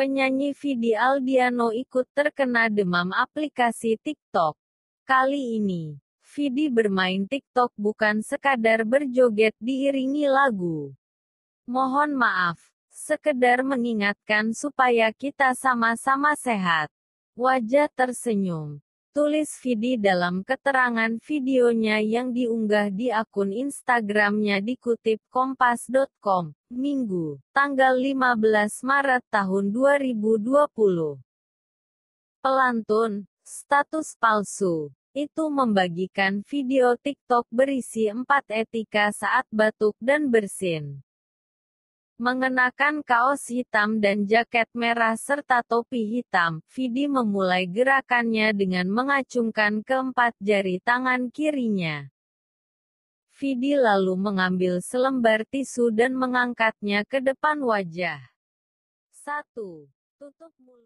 Penyanyi Vidi Aldiano ikut terkena demam aplikasi TikTok. Kali ini, Vidi bermain TikTok bukan sekadar berjoget diiringi lagu. Mohon maaf, sekedar mengingatkan supaya kita sama-sama sehat. Wajah tersenyum. Tulis Vidi dalam keterangan videonya yang diunggah di akun Instagramnya dikutip kompas.com, Minggu, tanggal 15 Maret tahun 2020. Pelantun, status palsu, itu membagikan video TikTok berisi empat etika saat batuk dan bersin. Mengenakan kaos hitam dan jaket merah serta topi hitam, Vidi memulai gerakannya dengan mengacungkan keempat jari tangan kirinya. Vidi lalu mengambil selembar tisu dan mengangkatnya ke depan wajah. 1. Tutup mulut.